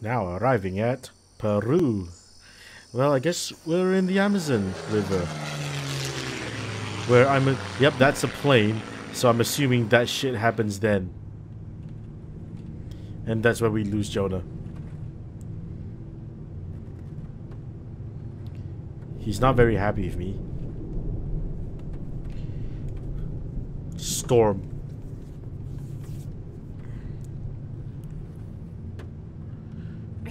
Now arriving at Peru. Well, I guess we're in the Amazon River. Where I'm a- Yep, that's a plane. So I'm assuming that shit happens then. And that's where we lose Jonah. He's not very happy with me. Storm. I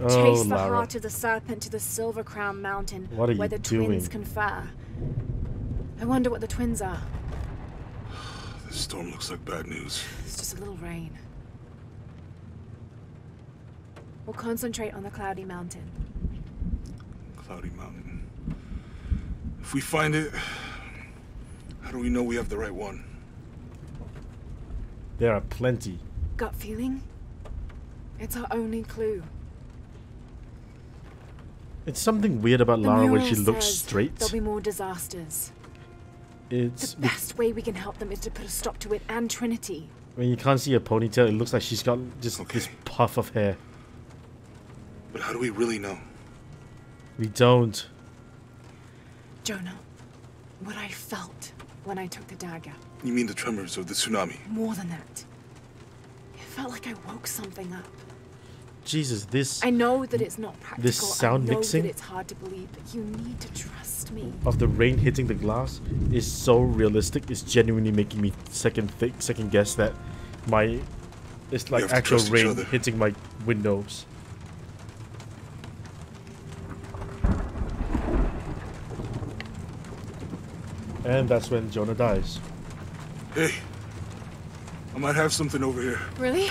Oh, chase the Lara. heart of the serpent to the silver crown mountain What are where you the twins doing? confer. I wonder what the twins are. This storm looks like bad news. It's just a little rain. We'll concentrate on the cloudy mountain. Cloudy Mountain. If we find it, how do we know we have the right one? There are plenty. Gut feeling? It's our only clue. It's something weird about The Lara when she looks straight. There'll be more disasters. It's The best way we can help them is to put a stop to it and Trinity. when you can't see her ponytail, it looks like she's got just Okay. this puff of hair. But how do we really know? We don't. Jonah, what I felt when I took the dagger. You mean the tremors of the tsunami? More than that. It felt like I woke something up. Jesus, this I know that it's not practical. This sound I know mixing? that it's hard to believe, but you need to trust me. of the rain hitting the glass is so realistic. It's genuinely making me second think, second guess that my it's like actual rain hitting my windows. And that's when Jonah dies. Hey, I might have something over here. Really?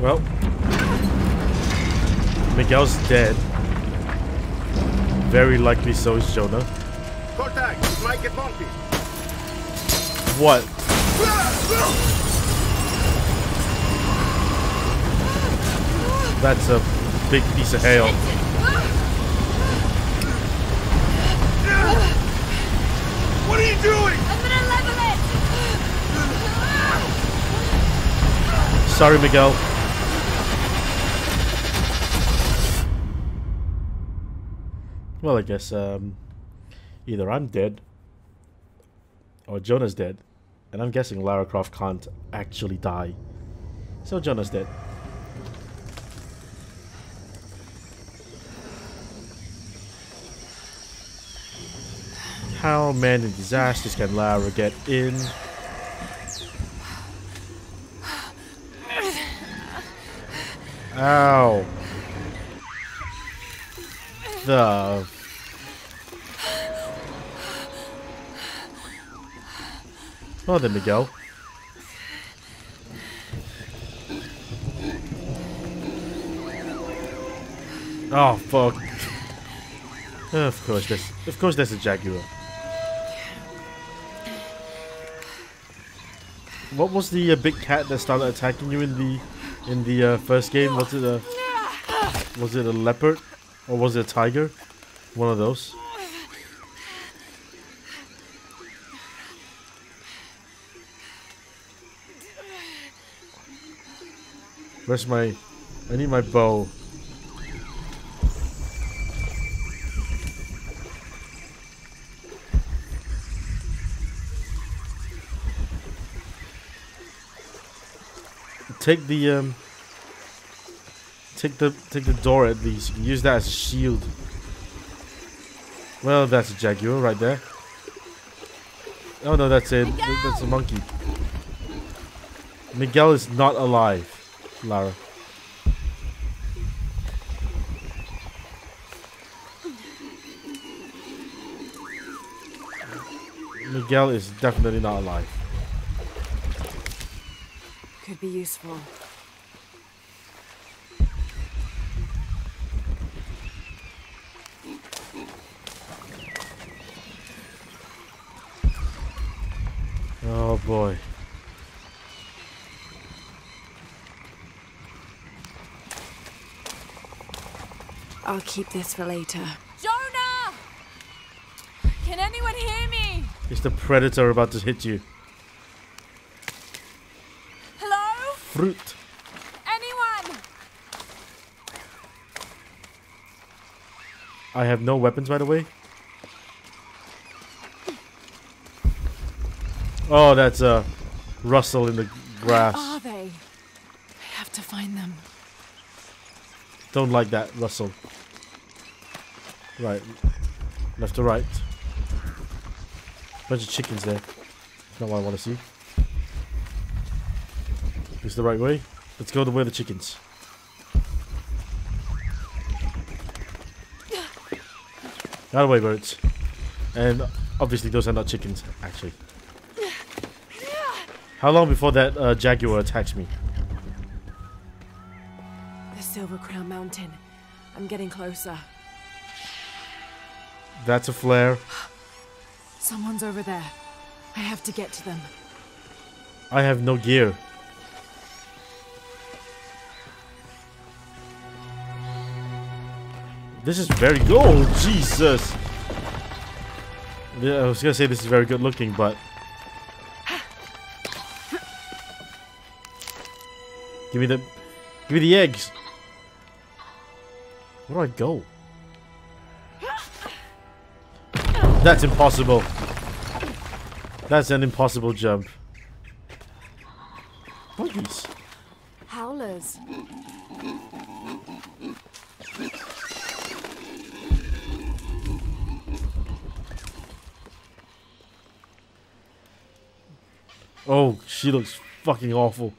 Well, Miguel's dead. Very likely so is Jonah. Contact! Might get bumpy. What? That's a big piece of hail. What are you doing? I'm gonna level it! Sorry, Miguel. Well, I guess um, either I'm dead or Jonah's dead. And I'm guessing Lara Croft can't actually die. So Jonah's dead. How many disasters can Lara get in? Ow. The. Well then, go. Oh fuck! Of course, there's of course there's a jaguar. What was the uh, big cat that started attacking you in the in the uh, first game? Was it a was it a leopard or was it a tiger? One of those. Where's my? I need my bow. Take the um. Take the take the door at least. You can use that as a shield. Well, that's a jaguar right there. Oh no, that's a that's a monkey. Miguel is not alive, Lara. Miguel is definitely not alive. Could be useful. Oh boy. I'll keep this for later. Jonah! Can anyone hear me? Is the predator about to hit you? Hello? Fruit. Anyone? I have no weapons, by the way. Oh, that's a rustle in the grass. Are they? I have to find them. Don't like that rustle. Right. Left to right. Bunch of chickens there. Not what I want to see. Is the right way? Let's go the way of the chickens. Out of the way, birds. And obviously those are not chickens, actually. How long before that uh, jaguar attacks me? The Silver Crown Mountain. I'm getting closer. That's a flare. Someone's over there. I have to get to them. I have no gear. This is very good. Oh, Jesus. Yeah, I was gonna say this is very good looking, but. Give me the. Give me the eggs. Where do I go? That's impossible. That's an impossible jump. Buggies. Howlers. Oh, she looks fucking awful.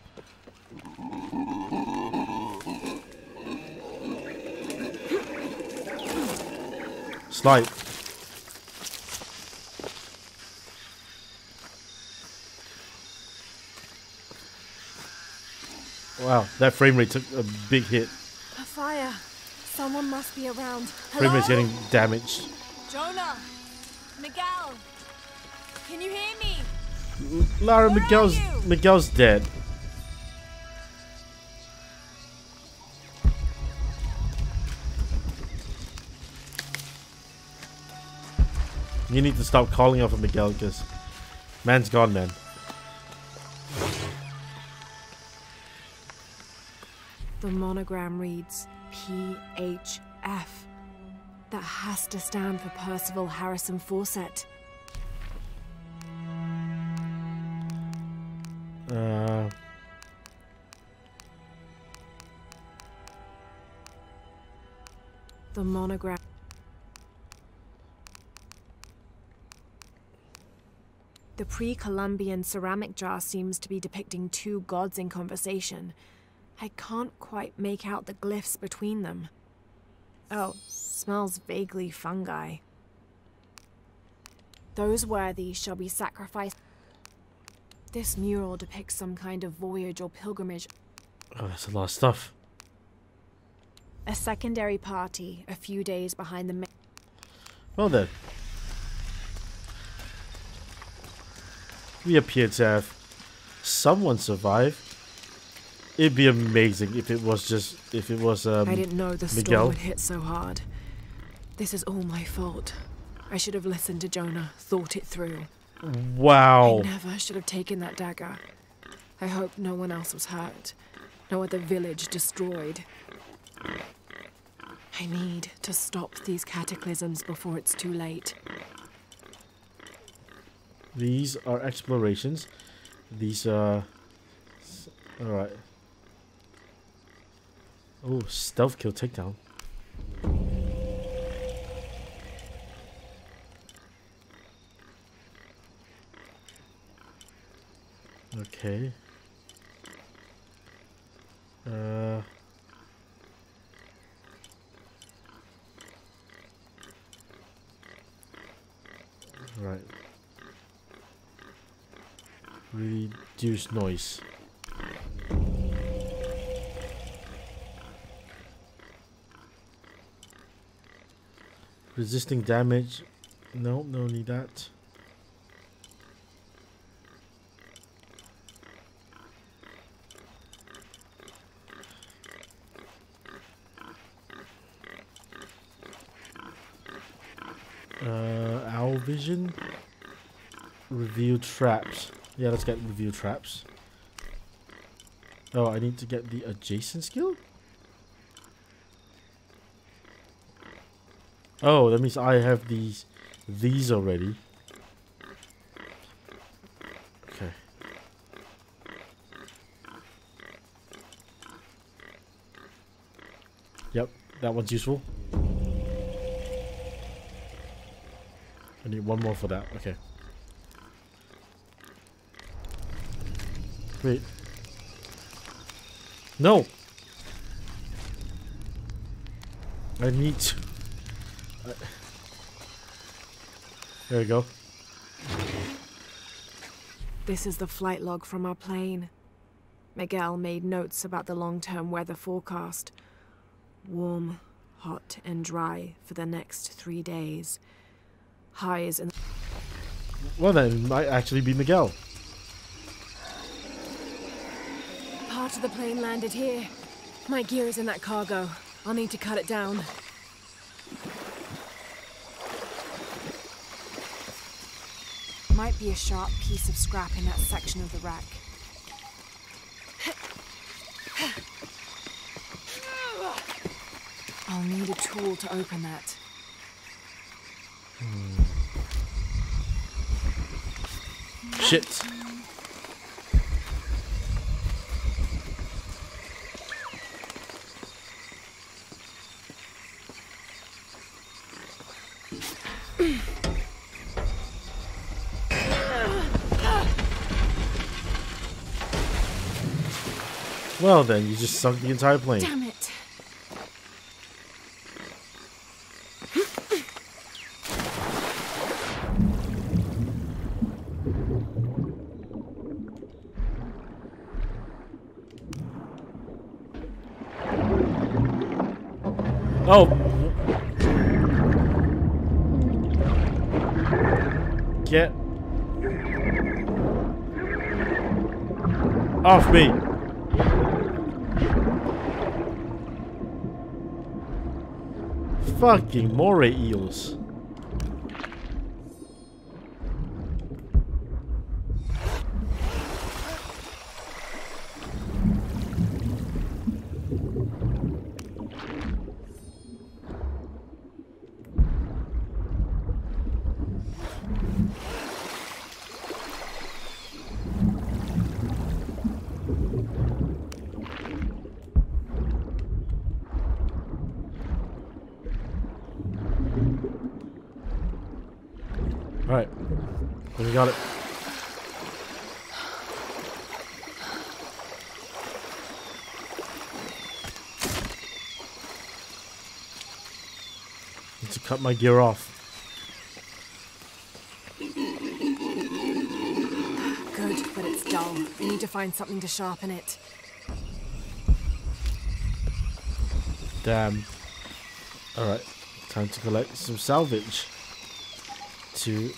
Snipe. Wow, that frame rate took a big hit. A fire. Someone must be around. Frame rate's getting damaged. Jonah! Miguel! Can you hear me? Lara, Where Miguel's? Miguel's dead. You need to stop calling out for Miguel because man's gone, man. The monogram reads PHF. That has to stand for Percival Harrison Fawcett. Uh, The monogram. The pre Columbian ceramic jar seems to be depicting two gods in conversation. I can't quite make out the glyphs between them. Oh, smells vaguely fungi. Those worthy shall be sacrificed. This mural depicts some kind of voyage or pilgrimage. oh, that's a lot of stuff. A secondary party a few days behind the main. Well then. We appear to have someone survive. It'd be amazing if it was just if it was um I didn't know the storm Miguel? would hit so hard. This is all my fault. I should have listened to Jonah, thought it through. Wow. I never should have taken that dagger. I hope no one else was hurt. No other village destroyed. I need to stop these cataclysms before it's too late. These are explorations. These are. Alright. Oh, stealth kill takedown. Okay. Uh. Right. Reduce noise. Resisting damage. No, no need that. Uh, owl vision. Review traps. Yeah, let's get review traps. Oh, I need to get the adjacent skill? Oh, that means I have these these already. Okay. Yep, that one's useful. I need one more for that. Okay. Wait. No! I need to... I- There we go. This is the flight log from our plane. Miguel made notes about the long term weather forecast. Warm, hot, and dry for the next three days. Highs in Well then, it might actually be Miguel. Part of the plane landed here. My gear is in that cargo. I'll need to cut it down. Might be a sharp piece of scrap in that section of the rack. I'll need a tool to open that. Shit. Well then, you just sunk the entire plane. Damn it! Oh! Get off me! Fucking moray eels. Alright. We got it. Need to cut my gear off. Good, but it's dull. I need to find something to sharpen it. Damn. Alright. Time to collect some salvage. To.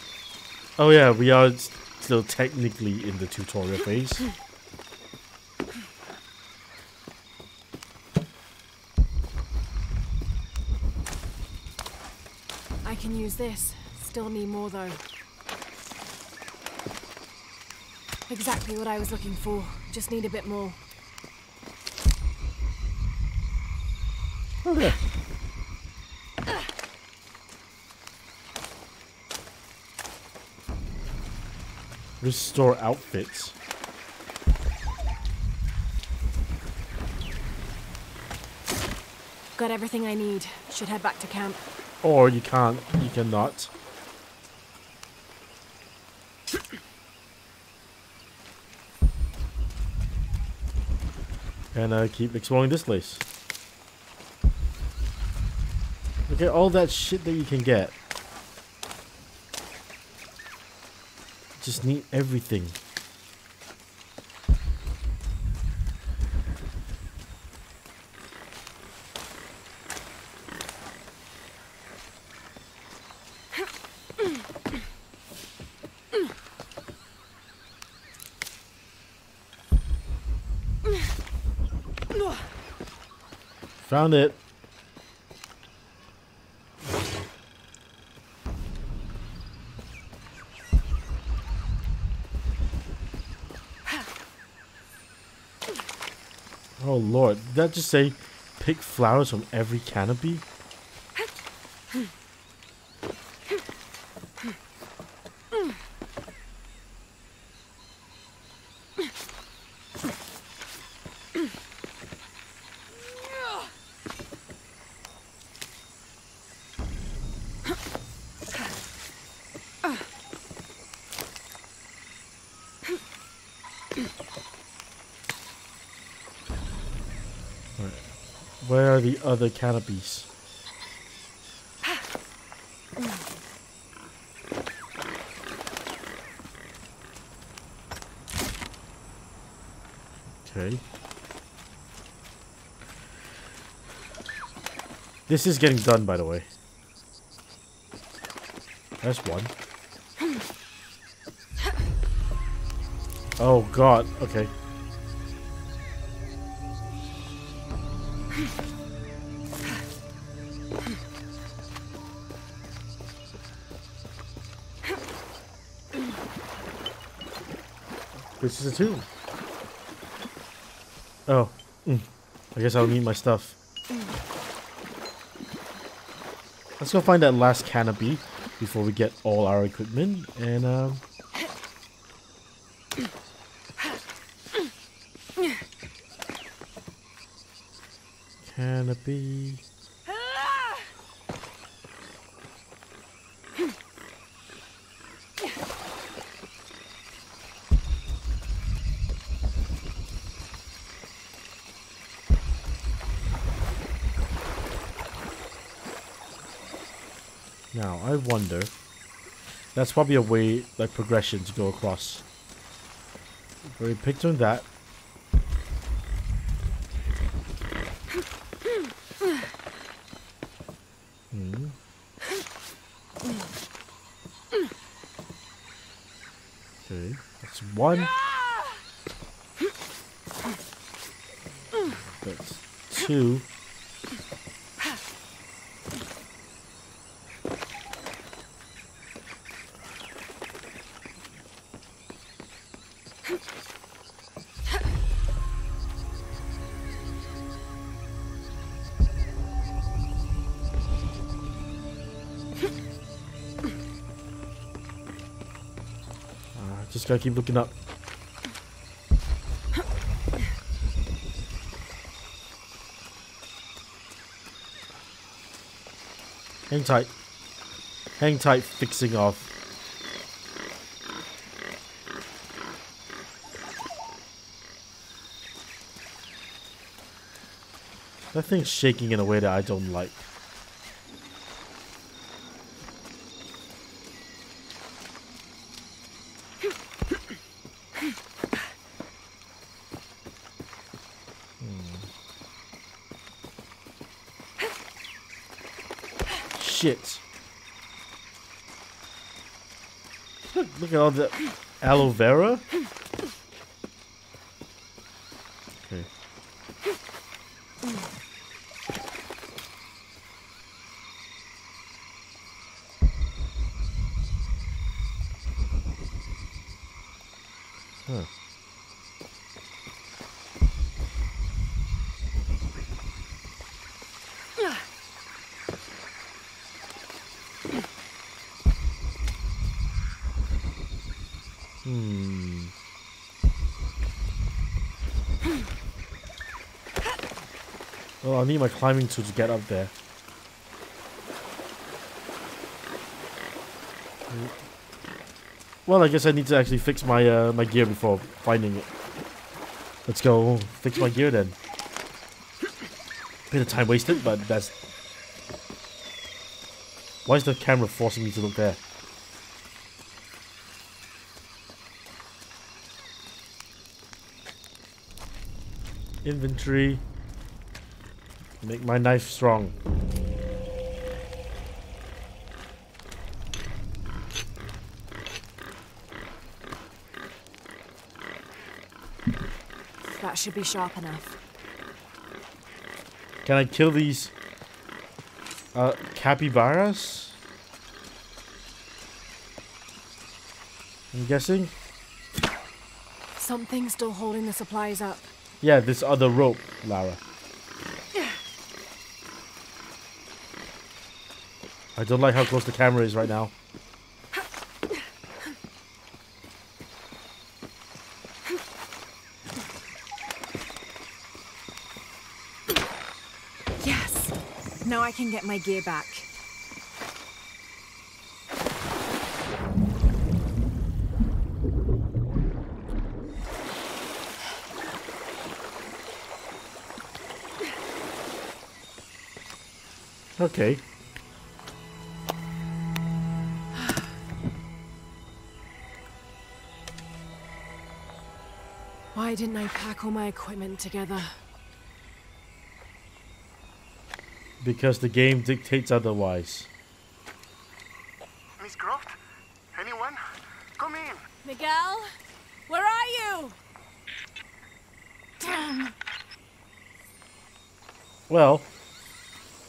Oh, yeah, we are still technically in the tutorial phase. I can use this. Still need more though. Exactly what I was looking for. Just need a bit more. Okay. Restore outfits. Got everything I need. Should head back to camp. Or you can't. You cannot. And uh, keep exploring this place. Look at all that shit that you can get. Just need everything. Found it. Oh lord, did that just say pick flowers from every canopy? Where are the other canopies? Okay. This is getting done, by the way. That's one. Oh god, okay. This is a tomb. Oh. mm. I guess I'll need my stuff. Let's go find that last canopy before we get all our equipment and um canopy Now, I wonder. That's probably a way, like, progression to go across. We picked on that. Hmm. Okay, that's one. That's two. Gotta keep looking up. Hang tight. Hang tight, fixing off. That thing's shaking in a way that I don't like. Shit. Look, all the aloe vera. Hmm. Well, I need my climbing tool to get up there. Well, I guess I need to actually fix my uh, my gear before finding it. Let's go fix my gear then. Bit of time wasted, but that's... Why is the camera forcing me to look there? Inventory. Make my knife strong. That should be sharp enough. Can I kill these uh, capybaras? I'm guessing. Something's still holding the supplies up. Yeah, this other rope, Lara. I don't like how close the camera is right now. Yes! Now I can get my gear back. Okay. Why didn't I pack all my equipment together? Because the game dictates otherwise. Miss Croft? Anyone? Come in. Miguel, where are you? Damn. Well,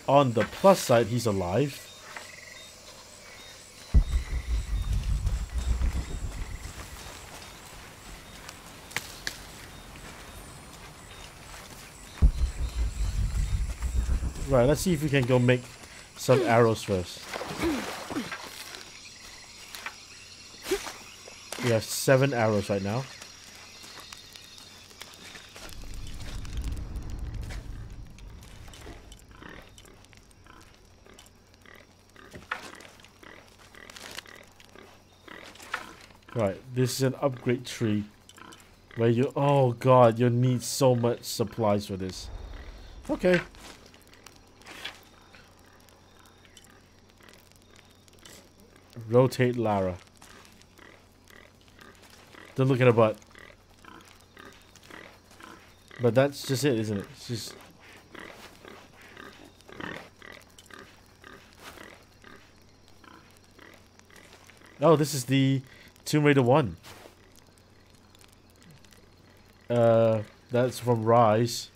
on the plus side, he's alive. Right, let's see if we can go make some arrows first. We have seven arrows right now. Right, this is an upgrade tree. Where you oh god, you need so much supplies for this. Okay. Rotate Lara. Don't look at her butt. But that's just it, isn't it? It's just Oh, this is the Tomb Raider 1. Uh, that's from Rise.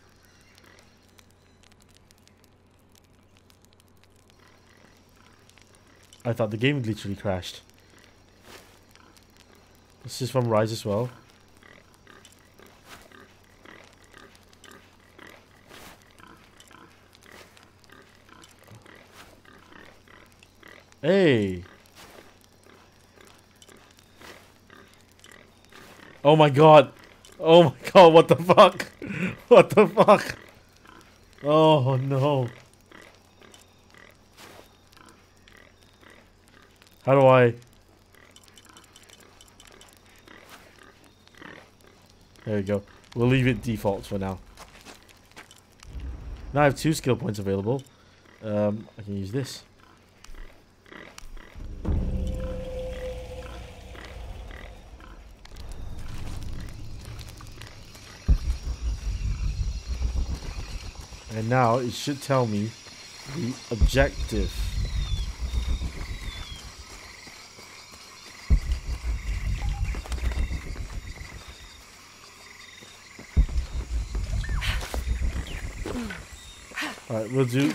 I thought the game literally crashed. This is from Rise as well. Hey! Oh my god! Oh my god, what the fuck? What the fuck? Oh no. How do I... There we go. We'll leave it default for now. Now I have two skill points available. Um, I can use this. Now it should tell me the objective. Alright, we'll do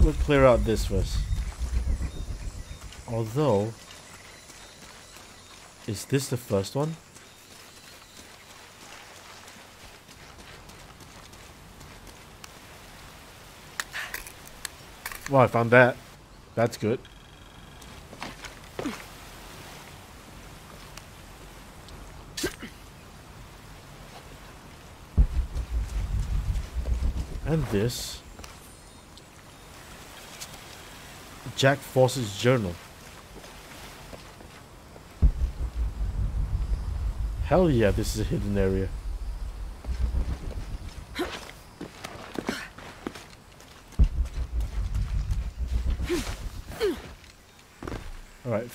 we'll clear out this first. Although is this the first one? Well, I found that. That's good. And this. Jack Fawcett's journal. Hell yeah, this is a hidden area.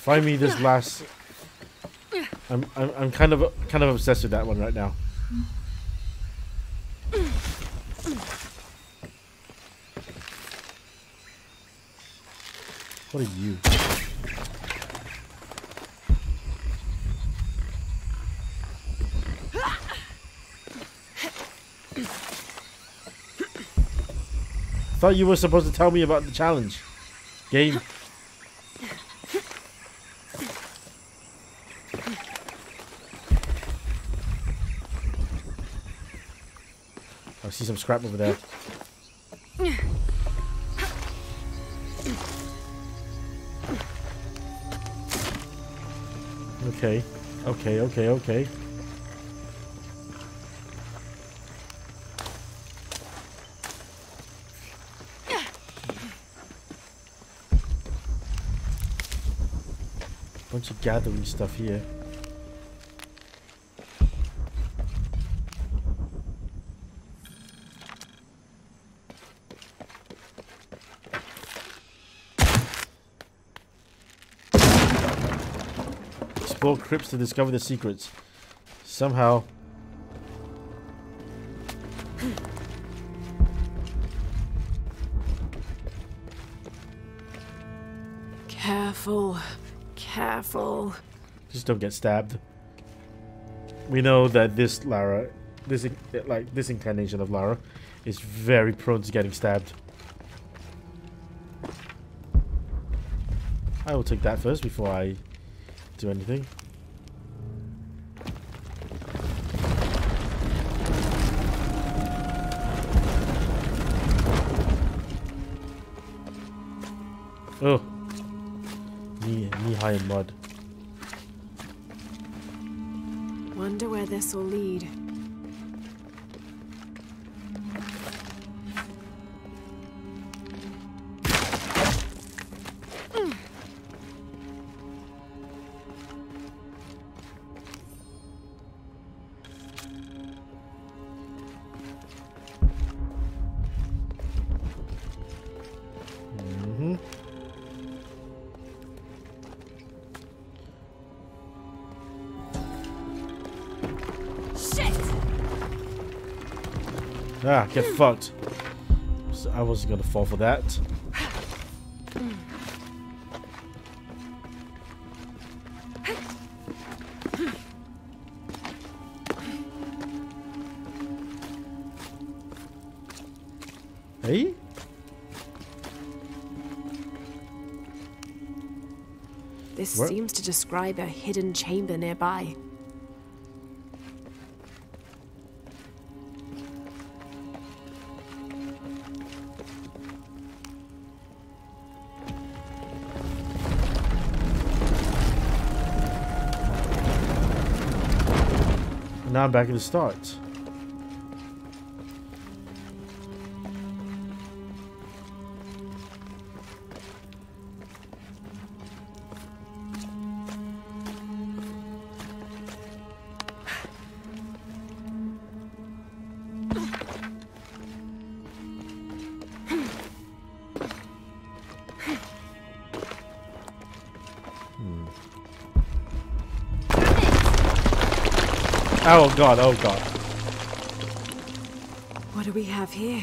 Find me this last I'm, I'm I'm kind of kind of obsessed with that one right now. What are you? Thought you were supposed to tell me about the challenge. Game. See some scrap over there. Okay. Okay, okay, okay. Bunch of gathering stuff here. Explore crypts to discover the secrets. Somehow. Careful. Careful. Just don't get stabbed. We know that this Lara, this like this incarnation of Lara, is very prone to getting stabbed. I will take that first before I do anything. Oh, knee knee high in mud. Wonder where this will lead. Ah, get fucked. So I wasn't gonna fall for that. Hey? This seems to describe a hidden chamber nearby. I'm back at the start. Oh god, oh god. What do we have here?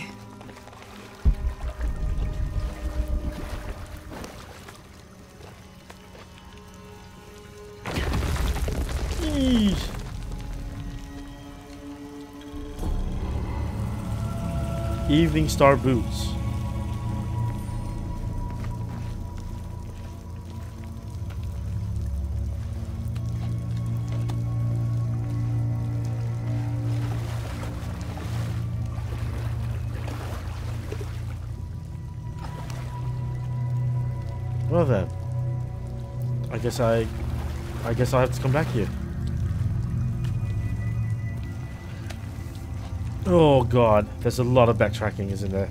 Evening Star Boots. Guess I, I guess I have to come back here. Oh god, there's a lot of backtracking, isn't there?